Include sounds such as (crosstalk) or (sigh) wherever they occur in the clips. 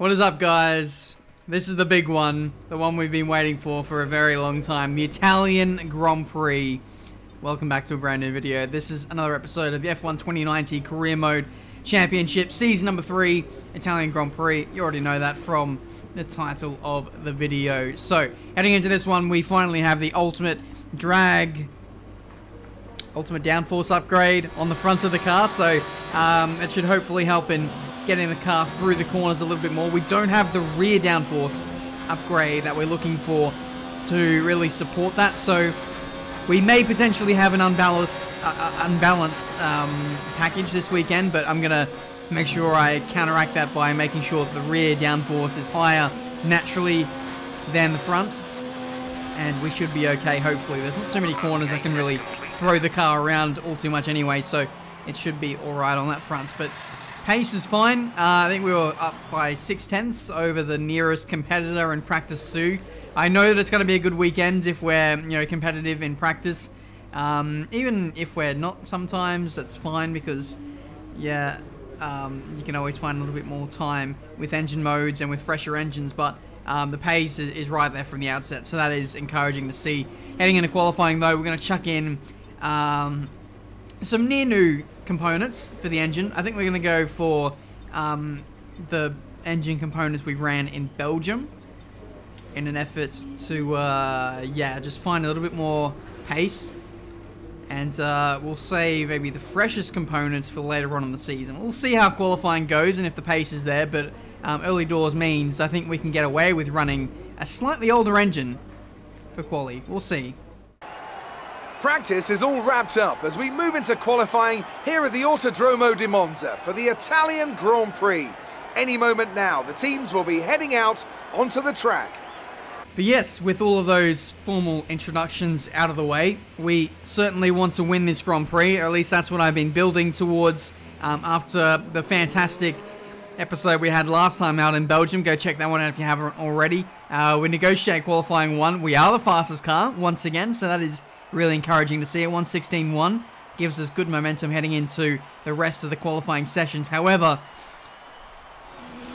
What is up, guys? This is the big one, the one we've been waiting for for a very long time, the Italian Grand Prix. Welcome back to a brand new video. This is another episode of the F1 2019 Career Mode Championship, season number three, Italian Grand Prix. You already know that from the title of the video. So, heading into this one, we finally have the ultimate drag ultimate downforce upgrade on the front of the car so um, it should hopefully help in getting the car through the corners a little bit more. We don't have the rear downforce upgrade that we're looking for to really support that. So we may potentially have an unbalanced uh, uh unbalanced um, package this weekend but I'm gonna make sure I counteract that by making sure that the rear downforce is higher naturally than the front. And we should be okay hopefully. There's not too many corners I can really throw the car around all too much anyway, so it should be alright on that front. But pace is fine. Uh, I think we were up by six tenths over the nearest competitor in practice two. I know that it's going to be a good weekend if we're you know competitive in practice. Um, even if we're not sometimes, that's fine because, yeah, um, you can always find a little bit more time with engine modes and with fresher engines, but um, the pace is, is, right there from the outset, so that is encouraging to see. Heading into qualifying, though, we're going to chuck in um, some near new components for the engine. I think we're going to go for um, the engine components we ran in Belgium in an effort to, uh, yeah, just find a little bit more pace. And uh, we'll save maybe the freshest components for later on in the season. We'll see how qualifying goes and if the pace is there, but um, early doors means I think we can get away with running a slightly older engine for quali. We'll see. Practice is all wrapped up as we move into qualifying here at the Autodromo di Monza for the Italian Grand Prix. Any moment now, the teams will be heading out onto the track. But yes, with all of those formal introductions out of the way, we certainly want to win this Grand Prix, or at least that's what I've been building towards um, after the fantastic episode we had last time out in Belgium. Go check that one out if you haven't already. Uh, we negotiate qualifying one. We are the fastest car once again, so that is Really encouraging to see it. 116.1 gives us good momentum heading into the rest of the qualifying sessions. However,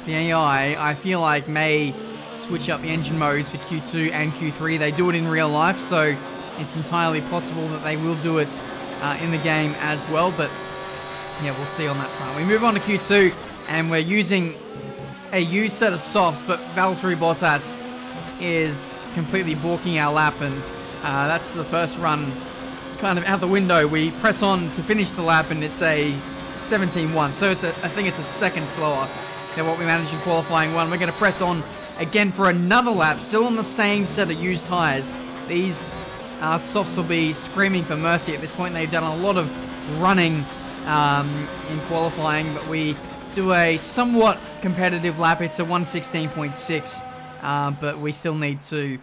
the AI, I feel like, may switch up the engine modes for Q2 and Q3. They do it in real life, so it's entirely possible that they will do it uh, in the game as well. But yeah, we'll see on that front. We move on to Q2, and we're using a used set of softs, but Valtteri Bottas is completely balking our lap and uh, that's the first run kind of out the window. We press on to finish the lap and it's a 17-1. So it's a, I think it's a second slower than what we managed in qualifying one. We're going to press on again for another lap, still on the same set of used tyres. These uh, softs will be screaming for mercy at this point. They've done a lot of running um, in qualifying, but we do a somewhat competitive lap. It's a 116.6, uh, but we still need to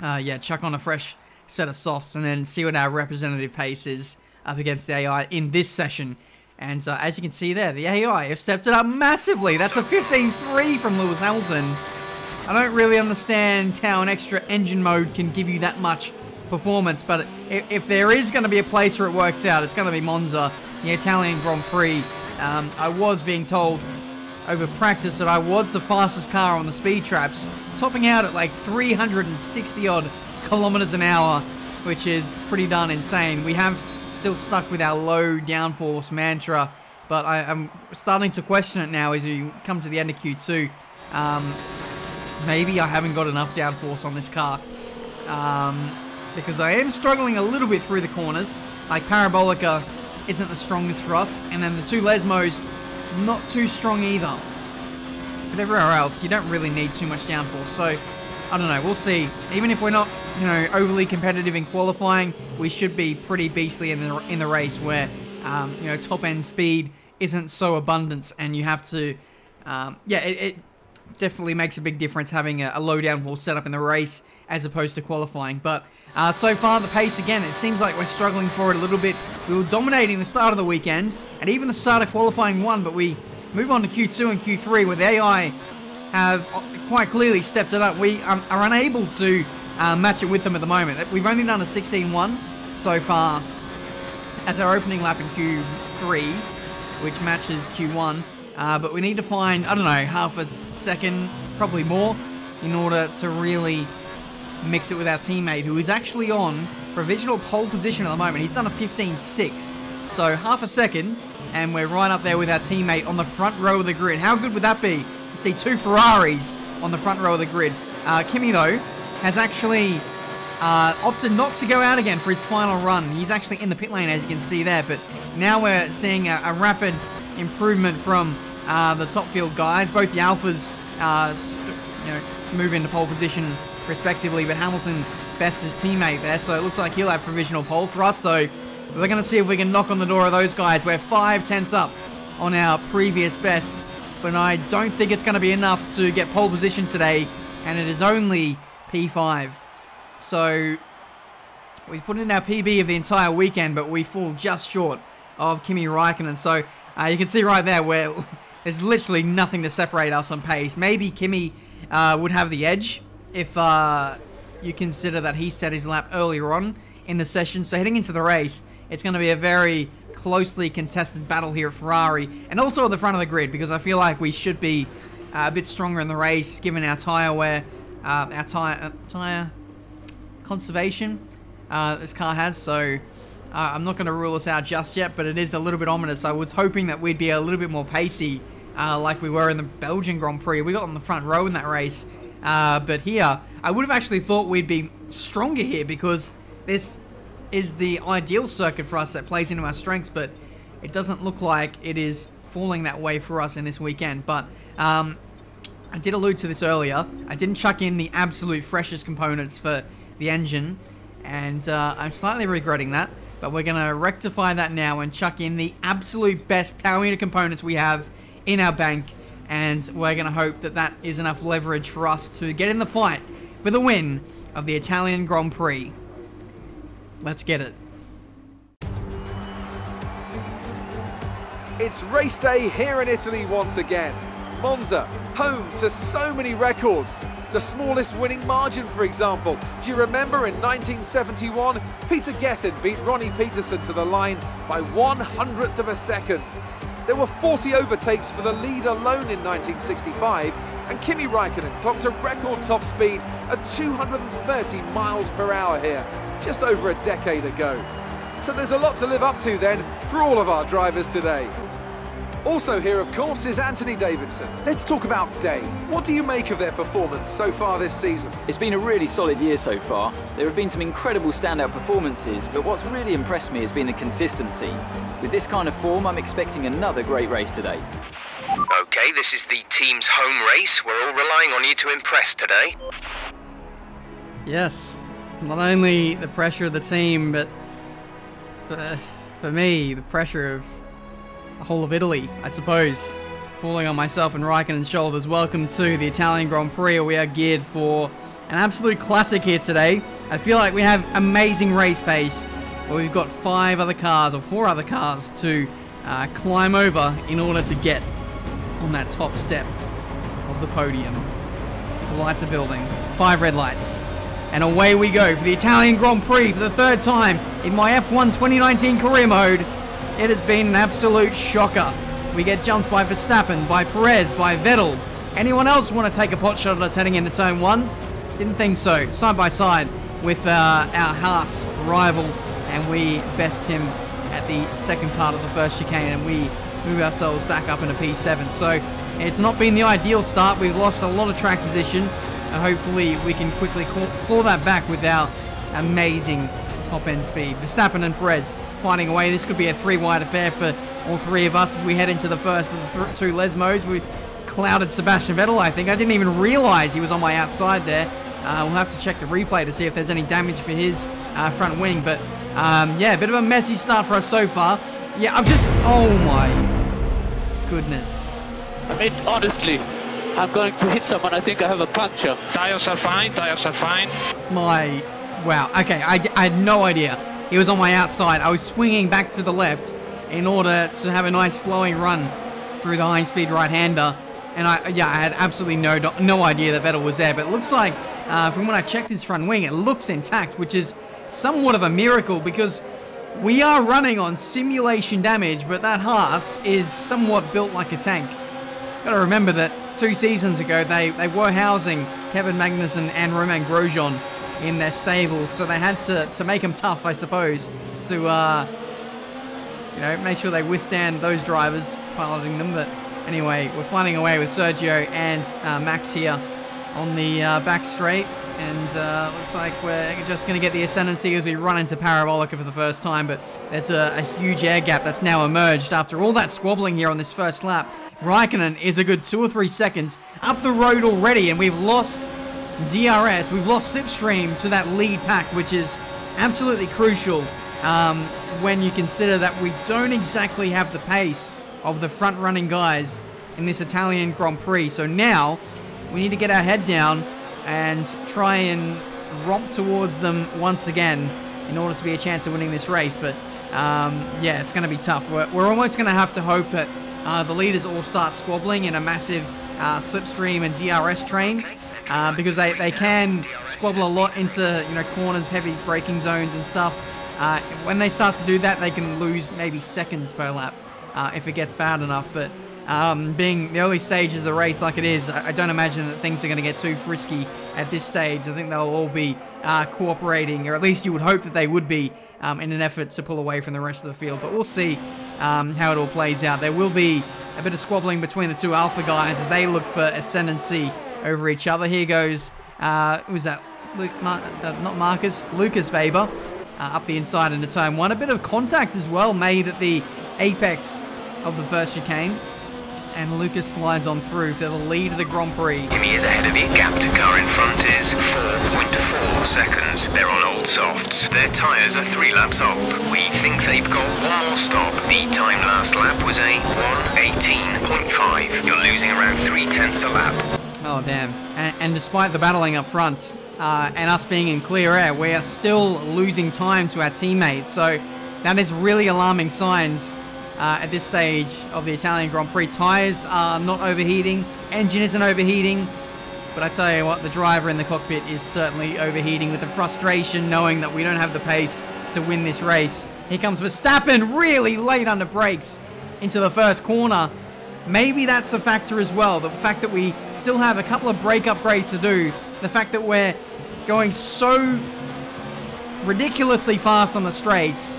uh, yeah, chuck on a fresh set of softs and then see what our representative pace is up against the AI in this session. And uh, as you can see there, the AI have stepped it up massively. That's a 15-3 from Lewis Hamilton. I don't really understand how an extra engine mode can give you that much performance, but if, if there is going to be a place where it works out, it's going to be Monza, the Italian Grand Prix. Um, I was being told over practice that I was the fastest car on the speed traps, topping out at like 360 odd kilometers an hour, which is pretty darn insane. We have still stuck with our low downforce mantra, but I, am starting to question it now as we come to the end of Q2. Um, maybe I haven't got enough downforce on this car. Um, because I am struggling a little bit through the corners. Like Parabolica isn't the strongest for us, and then the two Lesmos not too strong either. But everywhere else, you don't really need too much downforce. So, I don't know. We'll see. Even if we're not, you know, overly competitive in qualifying, we should be pretty beastly in the in the race where, um, you know, top end speed isn't so abundant, and you have to, um, yeah, it, it, definitely makes a big difference having a, a low downforce setup in the race as opposed to qualifying. But uh, so far, the pace again, it seems like we're struggling for it a little bit. We were dominating the start of the weekend, and even the start of qualifying one, but we move on to Q2 and Q3 where the AI have quite clearly stepped it up. We um, are unable to uh, match it with them at the moment. We've only done a 16-1 so far as our opening lap in Q3, which matches Q1. Uh, but we need to find, I don't know, half a second, probably more, in order to really mix it with our teammate, who is actually on provisional pole position at the moment. He's done a 15.6, so half a second, and we're right up there with our teammate on the front row of the grid. How good would that be to see two Ferraris on the front row of the grid? Uh, Kimi, though, has actually uh, opted not to go out again for his final run. He's actually in the pit lane, as you can see there, but now we're seeing a, a rapid improvement from uh, the top field guys. Both the Alfas uh, you know, move into pole position respectively, but Hamilton best his teammate there, so it looks like he'll have provisional pole. For us, though, we're going to see if we can knock on the door of those guys. We're five tenths up on our previous best, but I don't think it's going to be enough to get pole position today, and it is only P5. So we put in our PB of the entire weekend, but we fall just short of Kimi Raikkonen. So uh, you can see right there where (laughs) there's literally nothing to separate us on pace. Maybe Kimi uh, would have the edge if uh, you consider that he set his lap earlier on in the session. So heading into the race, it's going to be a very closely contested battle here at Ferrari and also at the front of the grid because I feel like we should be uh, a bit stronger in the race given our tyre wear, uh, our tyre, uh, tyre conservation uh, this car has. So uh, I'm not going to rule this out just yet, but it is a little bit ominous. I was hoping that we'd be a little bit more pacey uh, like we were in the Belgian Grand Prix. We got on the front row in that race. but here, I would have actually thought we'd be stronger here because this is the ideal circuit for us that plays into our strengths, but it doesn't look like it is falling that way for us in this weekend. But um, I did allude to this earlier. I didn't chuck in the absolute freshest components for the engine, and uh, I'm slightly regretting that. But we're going to rectify that now and chuck in the absolute best power unit components we have in our bank, and we're going to hope that that is enough leverage for us to get in the fight for the win of the Italian Grand Prix. Let's get it. It's race day here in Italy once again. Monza, home to so many records. The smallest winning margin, for example. Do you remember in 1971, Peter Gethin beat Ronnie Peterson to the line by one hundredth of a second. There were 40 overtakes for the lead alone in 1965, and Kimi Raikkonen clocked a record top speed of 230 miles per hour here, just over a decade ago. So there's a lot to live up to then for all of our drivers today. Also here, of course, is Anthony Davidson. Let's talk about Day. What do you make of their performance so far this season? It's been a really solid year so far. There have been some incredible standout performances, but what's really impressed me has been the consistency. With this kind of form, I'm expecting another great race today. Okay, this is the team's home race. We're all relying on you to impress today. Yes. Not only the pressure of the team, but for, for me, the pressure of the whole of Italy, I suppose. Falling on myself and Raikkonen's shoulders. Welcome to the Italian Grand Prix. We are geared for an absolute classic here today. I feel like we have amazing race pace. But we've got five other cars, or four other cars, to uh, climb over in order to get on that top step of the podium. The lights are building. Five red lights. And away we go for the Italian Grand Prix for the third time in my F1 2019 career mode. It has been an absolute shocker. We get jumped by Verstappen, by Perez, by Vettel. Anyone else want to take a pot shot at us heading into turn one? Didn't think so. Side by side with uh, our Haas rival, and we best him at the second part of the first chicane, and we move ourselves back up into P7. So it's not been the ideal start. We've lost a lot of track position, hopefully we can quickly claw that back with our amazing top end speed. Verstappen and Perez finding a way. This could be a three wide affair for all three of us as we head into the first of the th two Lesmos. We clouded Sebastian Vettel, I think. I didn't even realize he was on my outside there. Uh, we'll have to check the replay to see if there's any damage for his uh, front wing. But um, yeah, a bit of a messy start for us so far. Yeah, I'm just, oh my goodness. I mean, honestly, I'm going to hit someone. I think I have a puncture. Tires are fine, tires are fine. My Wow. Okay, I, I had no idea. He was on my outside. I was swinging back to the left in order to have a nice flowing run through the high-speed right-hander. And I, yeah, I had absolutely no no idea that Vettel was there. But it looks like, uh, from when I checked his front wing, it looks intact, which is somewhat of a miracle because we are running on simulation damage, but that Haas is somewhat built like a tank. Got to remember that two seasons ago, they, they were housing Kevin Magnussen and Romain Grosjean in their stable, so they had to, to make them tough, I suppose, to uh, you know make sure they withstand those drivers piloting them. But anyway, we're finding a way with Sergio and uh, Max here on the uh, back straight. And uh, looks like we're just going to get the ascendancy as we run into Parabolica for the first time. But there's a, a huge air gap that's now emerged after all that squabbling here on this first lap. Raikkonen is a good two or three seconds up the road already, and we've lost DRS. We've lost Slipstream to that lead pack, which is absolutely crucial um, when you consider that we don't exactly have the pace of the front-running guys in this Italian Grand Prix. So now we need to get our head down and try and romp towards them once again in order to be a chance of winning this race. But um, yeah, it's going to be tough. We're, we're almost going to have to hope that uh, the leaders all start squabbling in a massive uh, slipstream and DRS train. Uh, because they, they can squabble a lot into you know corners, heavy braking zones and stuff. Uh, when they start to do that, they can lose maybe seconds per lap uh, if it gets bad enough. But um, being the early stages of the race like it is, I, I don't imagine that things are going to get too frisky at this stage. I think they'll all be cooperating, or at least you would hope that they would be um, in an effort to pull away from the rest of the field. But we'll see um, how it all plays out. There will be a bit of squabbling between the two Alfa guys as they look for ascendancy over each other. Here goes, uh, who's that? Luke, Mar uh, not Marcus, Lucas Weber. Uh, up the inside into turn one. A bit of contact as well made at the apex of the first chicane. And Lucas slides on through for the lead of the Grand Prix. Kimi is ahead of you. Gap to car in front is 4.4 seconds. They're on old softs. Their tyres are three laps old. We think they've got one more stop. The time last lap was a 118.5. You're losing around three tenths a lap. Oh, damn. And, and despite the battling up front uh, and us being in clear air, we are still losing time to our teammates. So that is really alarming signs uh, at this stage of the Italian Grand Prix. Tyres are not overheating, engine isn't overheating. But I tell you what, the driver in the cockpit is certainly overheating with the frustration knowing that we don't have the pace to win this race. Here comes Verstappen, really late under brakes into the first corner. Maybe that's a factor as well. The fact that we still have a couple of brake upgrades to do. The fact that we're going so ridiculously fast on the straights.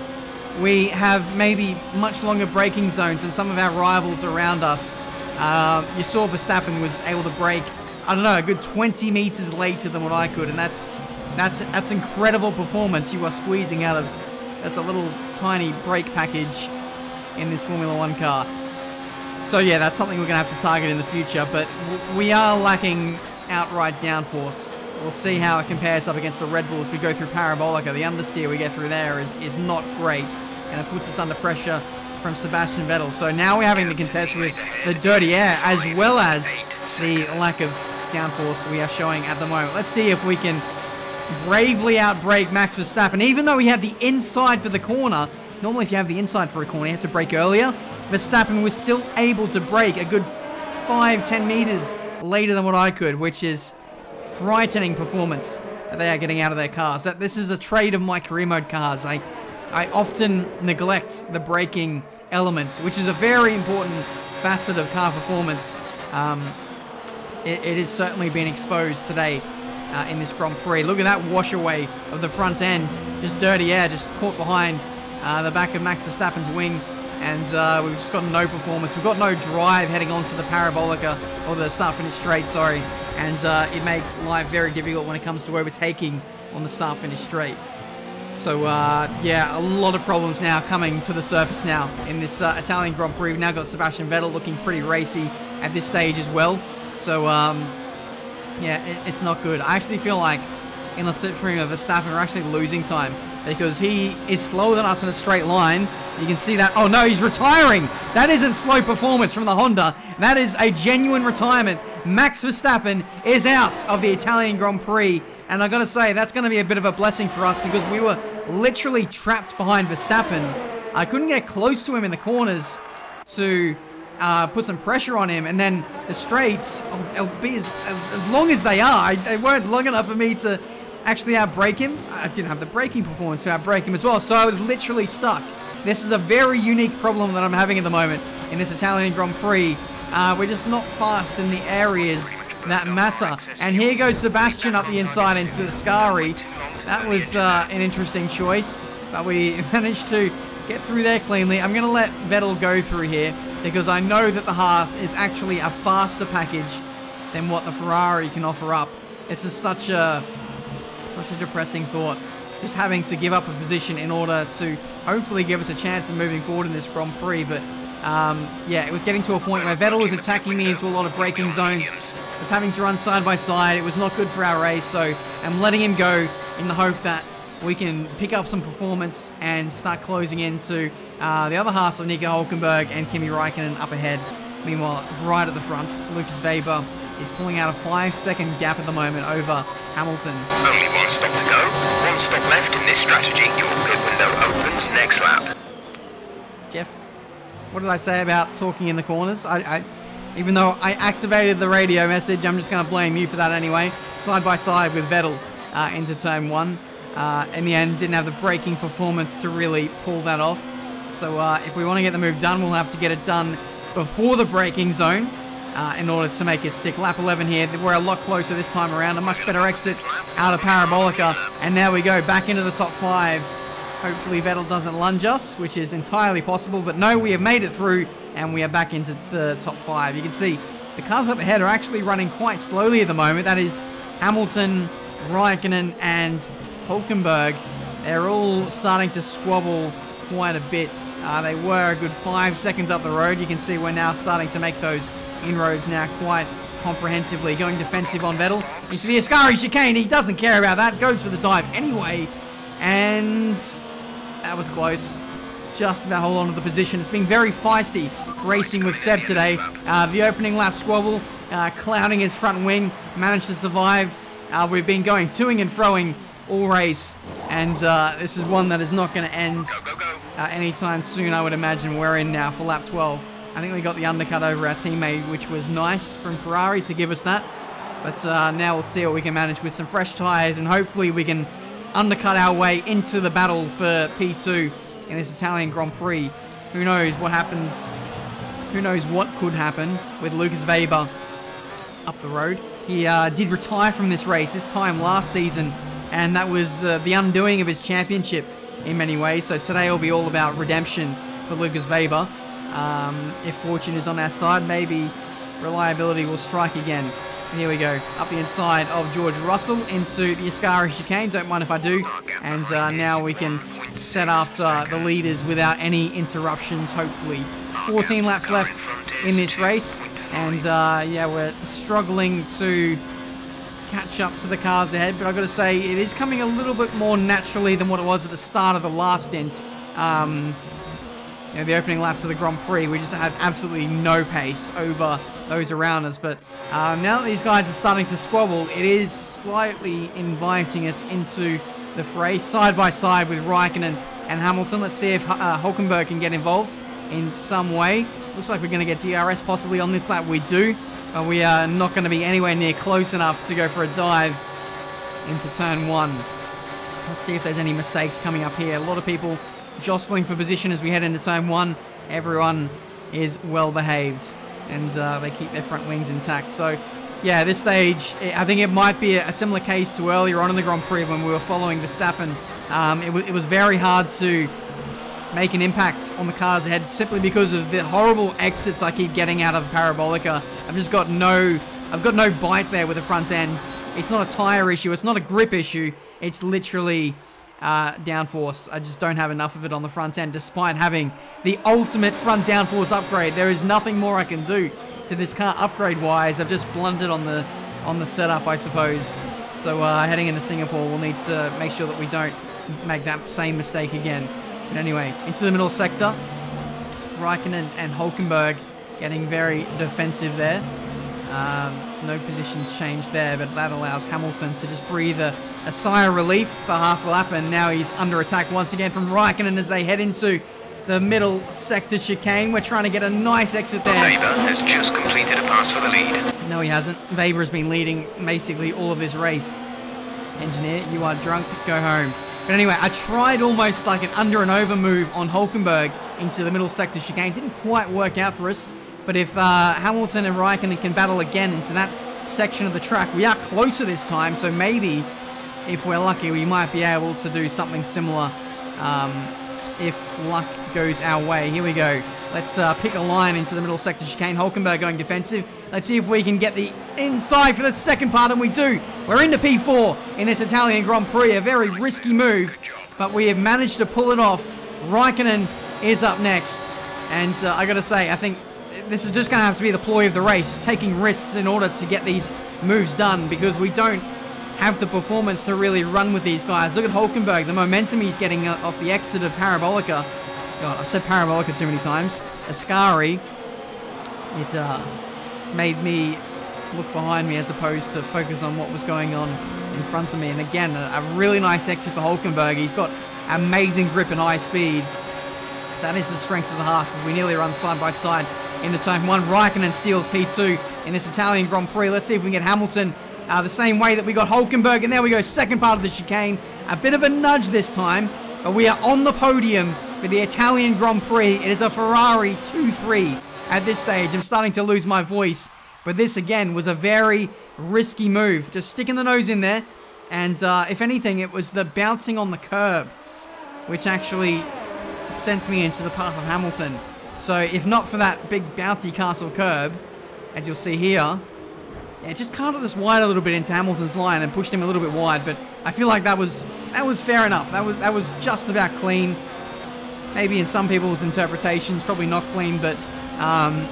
We have maybe much longer braking zones than some of our rivals around us. Uh, you saw Verstappen was able to brake, I don't know, a good 20 meters later than what I could, and that's that's that's incredible performance you are squeezing out of that's a little tiny brake package in this Formula One car. So yeah, that's something we're going to have to target in the future, but we are lacking outright downforce. We'll see how it compares up against the Red Bull as we go through Parabolica. The understeer we get through there is, is not great, and it puts us under pressure from Sebastian Vettel. So now we're having to contest with the dirty air as well as the lack of downforce we are showing at the moment. Let's see if we can bravely outbrake Max Verstappen, even though he had the inside for the corner. Normally, if you have the inside for a corner, you have to brake earlier. Verstappen was still able to brake a good 5, 10 meters later than what I could, which is frightening performance that they are getting out of their cars. That This is a trade of my career mode cars. I, I often neglect the braking elements, which is a very important facet of car performance. Um, it, it has certainly been exposed today uh, in this Grand Prix. Look at that wash away of the front end. Just dirty air, just caught behind uh, the back of Max Verstappen's wing. And uh, we've just got no performance. We've got no drive heading onto the Parabolica, or the start finish straight, sorry. And uh, it makes life very difficult when it comes to overtaking on the start finish straight. So, uh, yeah, a lot of problems now coming to the surface now in this uh, Italian Grand Prix. We've now got Sebastian Vettel looking pretty racy at this stage as well. So, um, yeah, it, it's not good. I actually feel like in the slipstream of Verstappen, we're actually losing time because he is slower than us in a straight line. You can see that. Oh no, he's retiring. That isn't slow performance from the Honda. That is a genuine retirement. Max Verstappen is out of the Italian Grand Prix. And I gotta say, that's gonna be a bit of a blessing for us because we were literally trapped behind Verstappen. I couldn't get close to him in the corners to uh, put some pressure on him. And then the straights, it'll be as, as long as they are, they weren't long enough for me to actually outbrake him. I didn't have the braking performance to outbrake him as well, so I was literally stuck. This is a very unique problem that I'm having at the moment in this Italian Grand Prix Uh, we're just not fast in the areas that matter. And here goes Sebastian up the inside into the Ascari. That was uh, an interesting choice, but we (laughs) managed to get through there cleanly. I'm going to let Vettel go through here because I know that the Haas is actually a faster package than what the Ferrari can offer up. It's just such a such a depressing thought. Just having to give up a position in order to hopefully give us a chance of moving forward in this Grand Prix. But um, yeah, it was getting to a point where Vettel was attacking me into a lot of braking zones. I was having to run side by side. It was not good for our race, so I'm letting him go in the hope that we can pick up some performance and start closing into uh, the other half of Nico Hulkenberg and Kimi Raikkonen up ahead. Meanwhile, right at the front, Lucas Weber is pulling out a five second gap at the moment over Hamilton. Only one stop to go. One stop left in this strategy. Your pit window opens next lap. Jeff, what did I say about talking in the corners? I, I even though I activated the radio message, I'm just going to blame you for that anyway. Side by side with Vettel uh, into turn one. Uh, in the end, didn't have the braking performance to really pull that off. So uh, if we want to get the move done, we'll have to get it done before the braking zone uh, in order to make it stick. Lap 11 here, we're a lot closer this time around. A much better exit out of Parabolica. And now we go back into the top five. Hopefully Vettel doesn't lunge us, which is entirely possible. But no, we have made it through and we are back into the top five. You can see the cars up ahead are actually running quite slowly at the moment. That is Hamilton, Raikkonen and Hulkenberg. They're all starting to squabble quite a bit. Uh, they were a good five seconds up the road. You can see we're now starting to make those inroads now quite comprehensively. Going defensive on Vettel into the Ascari chicane. He doesn't care about that. Goes for the dive anyway. And that was close. Just about hold on to the position. It's been very feisty racing with Seb today. Uh, the opening lap squabble, uh, clouding his front wing, managed to survive. Uh, we've been going toing and froing all race, and uh, this is one that is not going to end uh, anytime soon, I would imagine. We're in now for lap 12. I think we got the undercut over our teammate, which was nice from Ferrari to give us that. But uh, now we'll see what we can manage with some fresh tyres, and hopefully we can undercut our way into the battle for P2 in this Italian Grand Prix. Who knows what happens? Who knows what could happen with Lucas Weber up the road. He uh, did retire from this race this time last season, and that was uh, the undoing of his championship in many ways. So today will be all about redemption for Lucas Weber. Um, if fortune is on our side, maybe reliability will strike again. And here we go, up the inside of George Russell into the Ascari chicane. Don't mind if I do. And uh, now we can set after the leaders without any interruptions, hopefully. 14 laps left in this race. And uh, yeah, we're struggling to catch up to the cars ahead, but I've got to say it is coming a little bit more naturally than what it was at the start of the last stint. Um, you know, the opening laps of the Grand Prix, we just had absolutely no pace over those around us. But uh, now that these guys are starting to squabble, it is slightly inviting us into the fray, side by side with Raikkonen and Hamilton. Let's see if uh, Hulkenberg can get involved in some way. Looks like we're going to get DRS possibly on this lap. We do. But we are not going to be anywhere near close enough to go for a dive into turn one. Let's see if there's any mistakes coming up here. A lot of people jostling for position as we head into turn one. Everyone is well behaved and uh, they keep their front wings intact. So, yeah, this stage, I think it might be a similar case to earlier on in the Grand Prix when we were following Verstappen. Um, it, it was very hard to make an impact on the cars ahead simply because of the horrible exits I keep getting out of Parabolica. I've just got no, I've got no bite there with the front end. It's not a tire issue. It's not a grip issue. It's literally uh, downforce. I just don't have enough of it on the front end, despite having the ultimate front downforce upgrade. There is nothing more I can do to this car upgrade-wise. I've just blundered on the on the setup, I suppose. So uh, heading into Singapore, we'll need to make sure that we don't make that same mistake again. But anyway, into the middle sector. Raikkonen and Hulkenberg getting very defensive there. Um, no positions changed there, but that allows Hamilton to just breathe a, a sigh of relief for half a lap, and now he's under attack once again from Raikkonen as they head into the middle sector chicane. We're trying to get a nice exit there. Weber has just completed a pass for the lead. No, he hasn't. Weber has been leading basically all of this race. Engineer, you are drunk, go home. But anyway, I tried almost like an under and over move on Hulkenberg into the middle sector chicane. Didn't quite work out for us. But if uh, Hamilton and Raikkonen can battle again into that section of the track, we are closer this time, so maybe if we're lucky, we might be able to do something similar um, if luck goes our way. Here we go. Let's uh, pick a line into the middle sector chicane. Hulkenberg going defensive. Let's see if we can get the inside for the second part, and we do. We're into P4 in this Italian Grand Prix. A very risky move, but we have managed to pull it off. Raikkonen is up next. And uh, I gotta say, I think this is just gonna have to be the ploy of the race, taking risks in order to get these moves done, because we don't have the performance to really run with these guys. Look at Hulkenberg, the momentum he's getting uh, off the exit of Parabolica. God, I've said Parabolica too many times. Ascari, it uh, made me look behind me as opposed to focus on what was going on in front of me. And again, a, a really nice exit for Hulkenberg. He's got amazing grip and high speed. That is the strength of the Haas as we nearly run side by side in the turn one. Raikkonen steals P2 in this Italian Grand Prix. Let's see if we can get Hamilton uh, the same way that we got Hulkenberg. And there we go, second part of the chicane. A bit of a nudge this time, but we are on the podium for the Italian Grand Prix. It is a Ferrari 2-3 at this stage. I'm starting to lose my voice, but this again was a very risky move. Just sticking the nose in there, and uh, if anything, it was the bouncing on the curb, which actually sent me into the path of Hamilton. So if not for that big bouncy castle curb, as you'll see here, yeah, just carted us wide a little bit into Hamilton's line and pushed him a little bit wide. But I feel like that was that was fair enough. That was that was just about clean. Maybe in some people's interpretations, probably not clean, but um,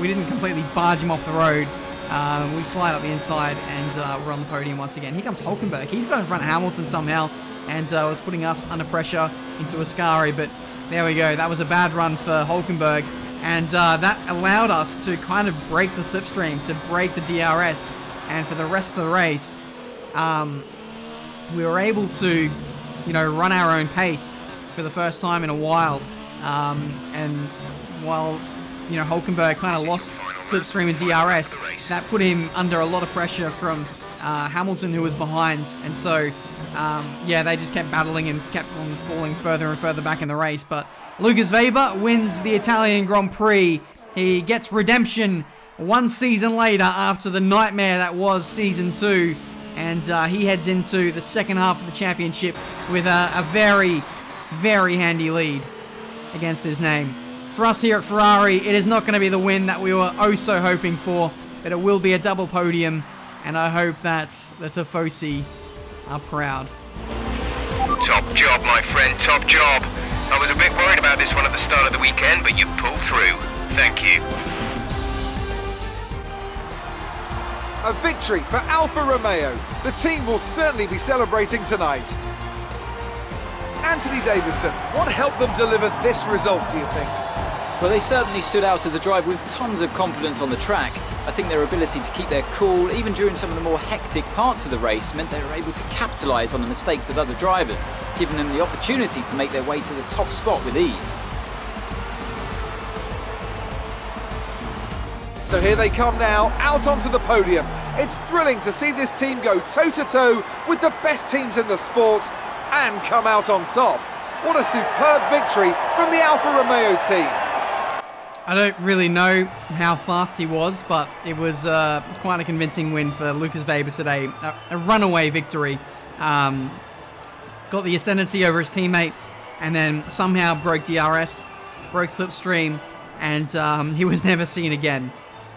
we didn't completely barge him off the road. Uh, we slide up the inside and uh, we're on the podium once again. Here comes Hulkenberg. He's got in front of Hamilton somehow and uh, was putting us under pressure into Ascari. But there we go. That was a bad run for Hulkenberg. And uh, that allowed us to kind of break the slipstream, to break the DRS. And for the rest of the race, um, we were able to, you know, run our own pace for the first time in a while. Um, and while, you know, Hulkenberg kind of lost slipstream and DRS, that put him under a lot of pressure from uh, Hamilton, who was behind. And so, um, yeah, they just kept battling and kept on falling further and further back in the race. But Lucas Weber wins the Italian Grand Prix. He gets redemption one season later after the nightmare that was season two. And uh, he heads into the second half of the championship with a, a very, very handy lead against his name. For us here at Ferrari, it is not going to be the win that we were oh so hoping for, but it will be a double podium, and I hope that the Tifosi are proud. Top job, my friend, top job. I was a bit worried about this one at the start of the weekend, but you pulled through. Thank you. A victory for Alfa Romeo. The team will certainly be celebrating tonight. Anthony Davidson, what helped them deliver this result, do you think? Well, they certainly stood out as a drive with tons of confidence on the track. I think their ability to keep their cool, even during some of the more hectic parts of the race, meant they were able to capitalise on the mistakes of other drivers, giving them the opportunity to make their way to the top spot with ease. So here they come now, out onto the podium. It's thrilling to see this team go toe-to-toe -to -toe with the best teams in the sport and come out on top. What a superb victory from the Alfa Romeo team. I don't really know how fast he was, but it was uh, quite a convincing win for Lucas Weber today. A, a runaway victory. Um, got the ascendancy over his teammate, and then somehow broke DRS, broke slipstream, and um, he was (laughs) never seen again.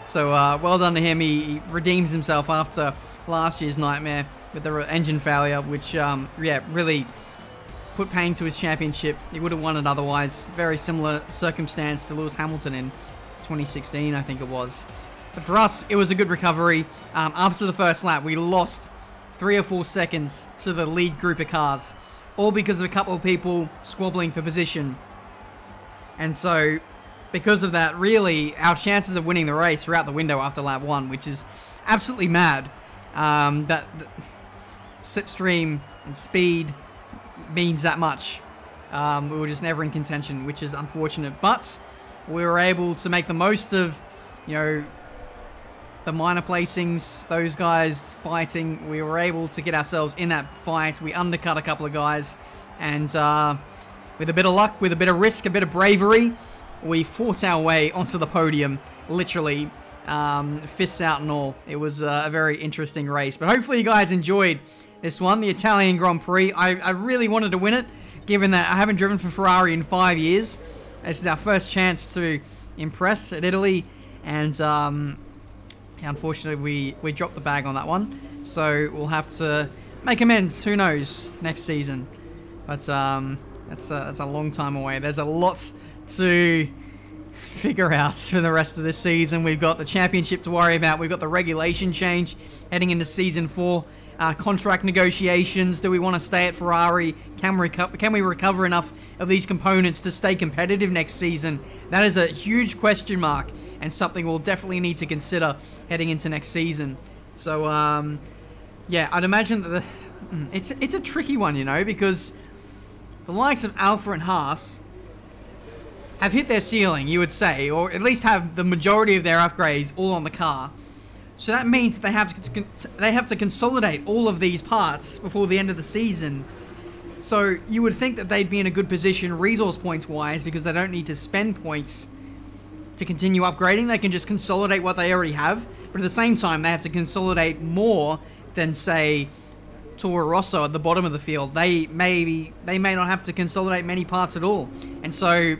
So uh, well done to him. He, he, redeems himself after last year's nightmare with the engine failure, which um, yeah really put pain to his championship. He would have won it otherwise. Very similar circumstance to Lewis Hamilton in 2016, I think it was. But for us, it was a good recovery. Um, after the first lap, we lost three or four seconds to the lead group of cars, all because of a couple of people squabbling for position. And so because of that, really, our chances of winning the race are out the window after lap one, which is absolutely mad. Um, that, that slipstream and speed means that much. Um, we were just never in contention, which is unfortunate. But we were able to make the most of, you know, the minor placings, those guys fighting. We were able to get ourselves in that fight. We undercut a couple of guys. And uh, with a bit of luck, with a bit of risk, a bit of bravery, we fought our way onto the podium, literally, um, fists out and all. It was uh, a very interesting race. But hopefully you guys enjoyed this one, the Italian Grand Prix. I, I really wanted to win it, given that I haven't driven for Ferrari in five years. This is our first chance to impress at Italy, and um, unfortunately we, we dropped the bag on that one. So we'll have to make amends, who knows, next season. But um, that's, a, that's a long time away. There's a lot to (laughs) figure out for the rest of this season. We've got the championship to worry about. We've got the regulation change heading into season four. Uh, contract negotiations. Do we want to stay at Ferrari? Can we, can we recover enough of these components to stay competitive next season? That is a huge question mark and something we'll definitely need to consider heading into next season. So, um, yeah, I'd imagine that the, mm, it's it's a tricky one, you know, because the likes of Alfa and Haas have hit their ceiling, you would say, or at least have the majority of their upgrades all on the car. So that means they have to they have to consolidate all of these parts before the end of the season. So you would think that they'd be in a good position resource points wise because they don't need to spend points to continue upgrading. They can just consolidate what they already have. But at the same time, they have to consolidate more than say Toro Rosso at the bottom of the field. They maybe they may not have to consolidate many parts at all. And so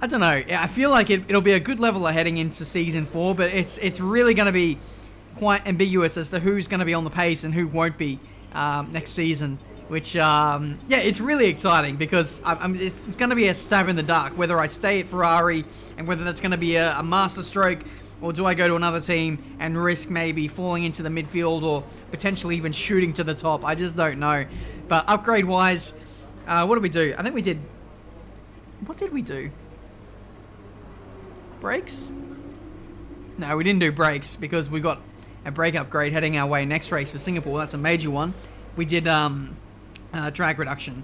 I don't know. I feel like it, will be a good leveler heading into season four, but it's it's really going to be quite ambiguous as to who's going to be on the pace and who won't be um, next season. Which, um, yeah, it's really exciting because I, I it's, it's going to be a stab in the dark whether I stay at Ferrari and whether that's going to be a, a master stroke or do I go to another team and risk maybe falling into the midfield or potentially even shooting to the top? I just don't know. But upgrade wise, uh, what did we do? I think we did. What did we do? Brakes? No, we didn't do brakes because we got a brake upgrade heading our way next race for Singapore. That's a major one. We did um, uh, drag reduction,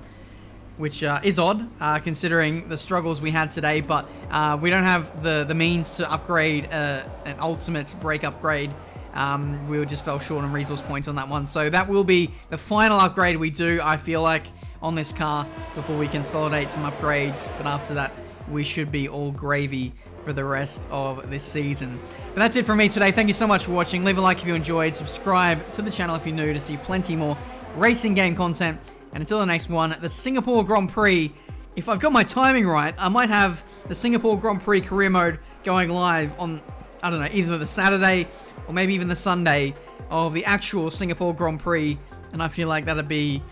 which uh, is odd uh, considering the struggles we had today, but uh, we don't have the, the means to upgrade uh, an ultimate brake upgrade. Um, we just fell short on resource points on that one. So that will be the final upgrade we do, I feel like, on this car before we consolidate some upgrades. But after that, we should be all gravy for the rest of this season. But that's it from me today. Thank you so much for watching. Leave a like if you enjoyed. Subscribe to the channel if you're new to see plenty more racing game content. And until the next one, the Singapore Grand Prix. If I've got my timing right, I might have the Singapore Grand Prix career mode going live on, I don't know, either the Saturday or maybe even the Sunday of the actual Singapore Grand Prix. And I feel like that'd be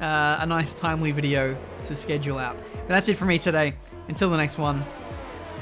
uh, a nice timely video to schedule out. But that's it for me today. Until the next one,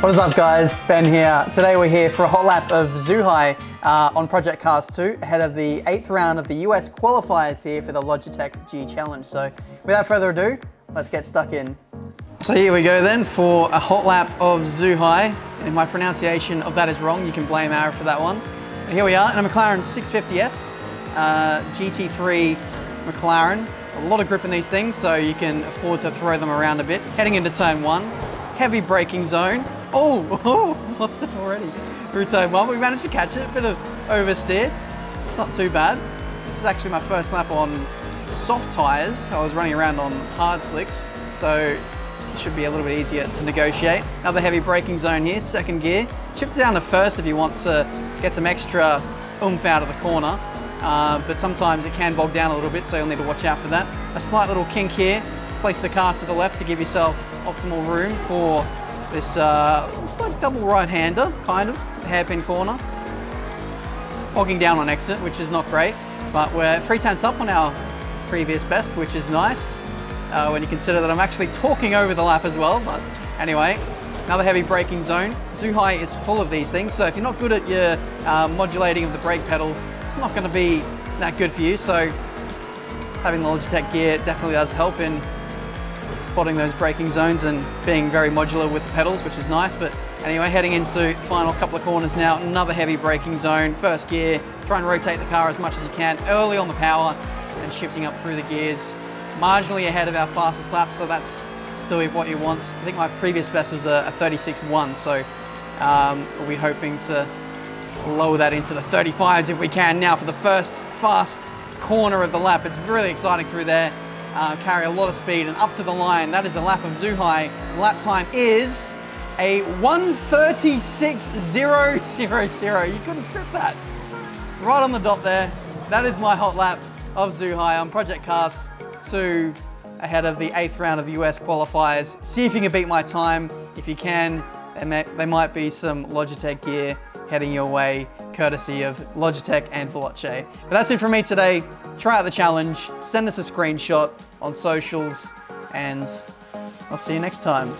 What is up guys, Ben here. Today we're here for a hot lap of Zhuhai uh, on Project Cars 2 ahead of the eighth round of the US qualifiers here for the Logitech G Challenge. So without further ado, let's get stuck in. So here we go then for a hot lap of Zhuhai. If my pronunciation of that is wrong, you can blame Ara for that one. But here we are in a McLaren 650S, uh, GT3 McLaren. A lot of grip in these things, so you can afford to throw them around a bit. Heading into turn one, heavy braking zone. Oh, (laughs) oh lost it already through one. We managed to catch it, bit of oversteer. It's not too bad. This is actually my first lap on soft tyres. I was running around on hard slicks, so it should be a little bit easier to negotiate. Another heavy braking zone here, second gear. Shift down to first if you want to get some extra oomph out of the corner. Uh, but sometimes it can bog down a little bit, so you'll need to watch out for that. A slight little kink here. Place the car to the left to give yourself optimal room for this uh, like double right-hander, kind of hairpin corner. Bogging down on exit, which is not great, but we're three tenths up on our previous best, which is nice. Uh, when you consider that I'm actually talking over the lap as well, but anyway, another heavy braking zone. Zhuhai is full of these things, so if you're not good at your uh, modulating of the brake pedal, it's not going to be that good for you, so having the Logitech gear definitely does help in spotting those braking zones and being very modular with the pedals, which is nice. But anyway, heading into the final couple of corners now, another heavy braking zone, first gear, try and rotate the car as much as you can early on the power and shifting up through the gears. Marginally ahead of our fastest lap, so that's still what you want. I think my previous best was a, a 36.1, so um, we'll be hoping to lower that into the 35s if we can now for the first fast corner of the lap. It's really exciting through there. Uh, carry a lot of speed and up to the line. That is a lap of Zhuhai. Lap time is a 136.000. You couldn't script that. Right on the dot there. That is my hot lap of Zhuhai on Project Cars 2 ahead of the eighth round of the US qualifiers. See if you can beat my time. If you can, there, may, there might be some Logitech gear heading your way, courtesy of Logitech and Veloce. But that's it from me today. Try out the challenge, send us a screenshot on socials, and I'll see you next time.